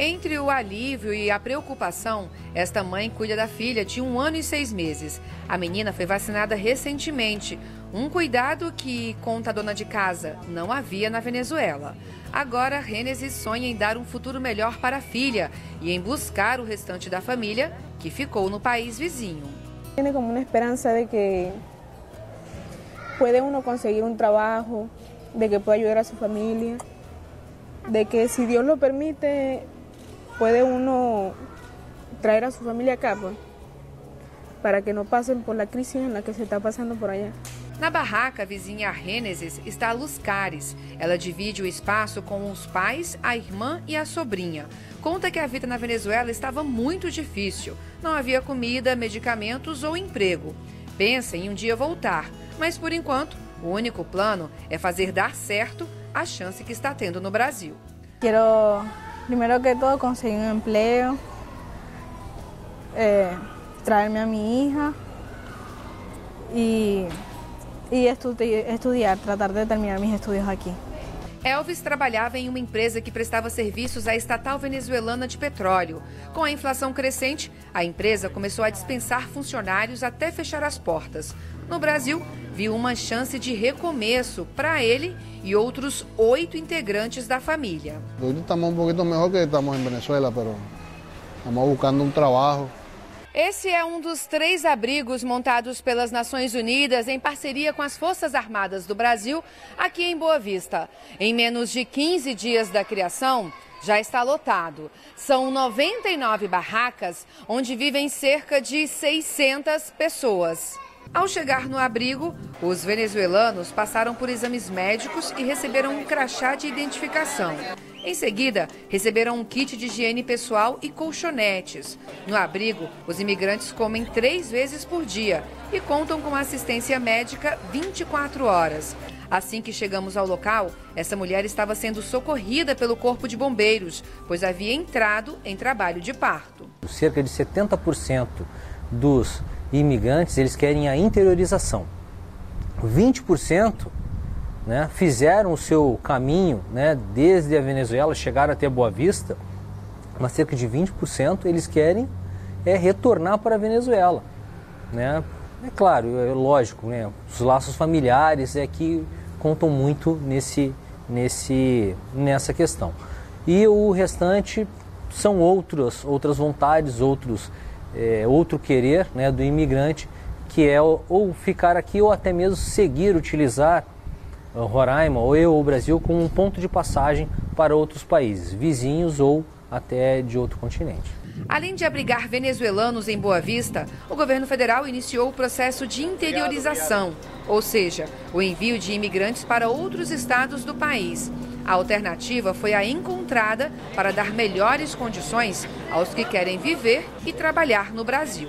Entre o alívio e a preocupação, esta mãe cuida da filha de um ano e seis meses. A menina foi vacinada recentemente, um cuidado que, conta a dona de casa, não havia na Venezuela. Agora, Renesis sonha em dar um futuro melhor para a filha e em buscar o restante da família que ficou no país vizinho. Tem como uma esperança de que pode uno conseguir um trabalho, de que pode ajudar a sua família, de que se Deus lo permite puede uno traer a su familia acá, pues, para que no pasen por la crisis en la que se está pasando por allá. Na barraca vizinha a Reneses está a Luz Cares. Ela divide o espaço com os pais, a irmã e a sobrinha. Conta que a vida na Venezuela estava muito difícil. Não havia comida, medicamentos ou emprego. Pensa em um dia voltar, mas por enquanto, o único plano é fazer dar certo a chance que está tendo no Brasil. Quero primero que todo conseguir un empleo, eh, traerme a mi hija y, y estudi estudiar, tratar de terminar mis estudios aquí. Elvis trabalhava em uma empresa que prestava serviços à estatal venezuelana de petróleo. Com a inflação crescente, a empresa começou a dispensar funcionários até fechar as portas. No Brasil, viu uma chance de recomeço para ele e outros oito integrantes da família. Hoje estamos um pouquinho melhor que estamos em Venezuela, mas estamos buscando um trabalho. Esse é um dos três abrigos montados pelas Nações Unidas em parceria com as Forças Armadas do Brasil, aqui em Boa Vista. Em menos de 15 dias da criação, já está lotado. São 99 barracas, onde vivem cerca de 600 pessoas. Ao chegar no abrigo, os venezuelanos passaram por exames médicos e receberam um crachá de identificação. Em seguida, receberam um kit de higiene pessoal e colchonetes. No abrigo, os imigrantes comem três vezes por dia e contam com assistência médica 24 horas. Assim que chegamos ao local, essa mulher estava sendo socorrida pelo Corpo de Bombeiros, pois havia entrado em trabalho de parto. Cerca de 70% dos imigrantes, eles querem a interiorização. 20% né, fizeram o seu caminho né, desde a Venezuela, chegaram até Boa Vista, mas cerca de 20% eles querem é retornar para a Venezuela. Né? É claro, é lógico, né, os laços familiares é que contam muito nesse, nesse, nessa questão. E o restante são outras, outras vontades, outros é, outro querer né, do imigrante, que é ou ficar aqui ou até mesmo seguir, utilizar Roraima ou eu, o Brasil como um ponto de passagem para outros países, vizinhos ou até de outro continente. Além de abrigar venezuelanos em Boa Vista, o governo federal iniciou o processo de interiorização, ou seja, o envio de imigrantes para outros estados do país. A alternativa foi a encontrada para dar melhores condições aos que querem viver e trabalhar no Brasil.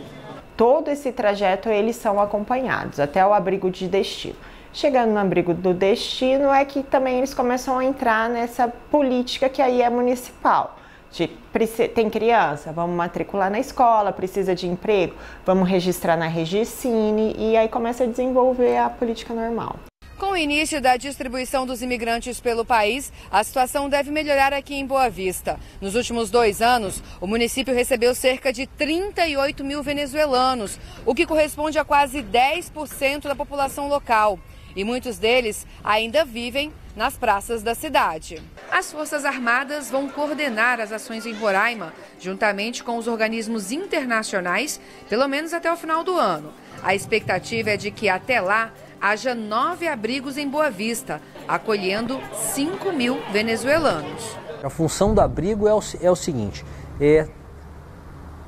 Todo esse trajeto eles são acompanhados até o abrigo de destino. Chegando no abrigo do destino é que também eles começam a entrar nessa política que aí é municipal. De, tem criança, vamos matricular na escola, precisa de emprego, vamos registrar na Regicine e aí começa a desenvolver a política normal. Com o início da distribuição dos imigrantes pelo país, a situação deve melhorar aqui em Boa Vista. Nos últimos dois anos, o município recebeu cerca de 38 mil venezuelanos, o que corresponde a quase 10% da população local. E muitos deles ainda vivem nas praças da cidade. As Forças Armadas vão coordenar as ações em Roraima, juntamente com os organismos internacionais, pelo menos até o final do ano. A expectativa é de que até lá haja nove abrigos em Boa Vista, acolhendo 5 mil venezuelanos. A função do abrigo é o, é o seguinte: é,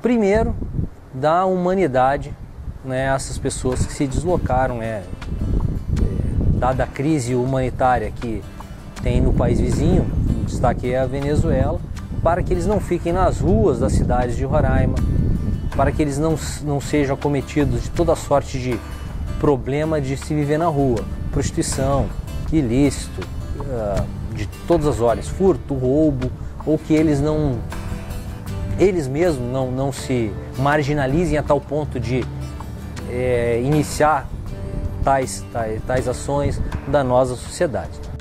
primeiro, dar humanidade né, a essas pessoas que se deslocaram, né, é, dada a crise humanitária que tem no país vizinho, o destaque é a Venezuela, para que eles não fiquem nas ruas das cidades de Roraima, para que eles não, não sejam acometidos de toda sorte de problema de se viver na rua, prostituição, ilícito, uh, de todas as horas, furto, roubo, ou que eles não, eles mesmos não, não se marginalizem a tal ponto de é, iniciar tais, tais, tais ações da nossa sociedade.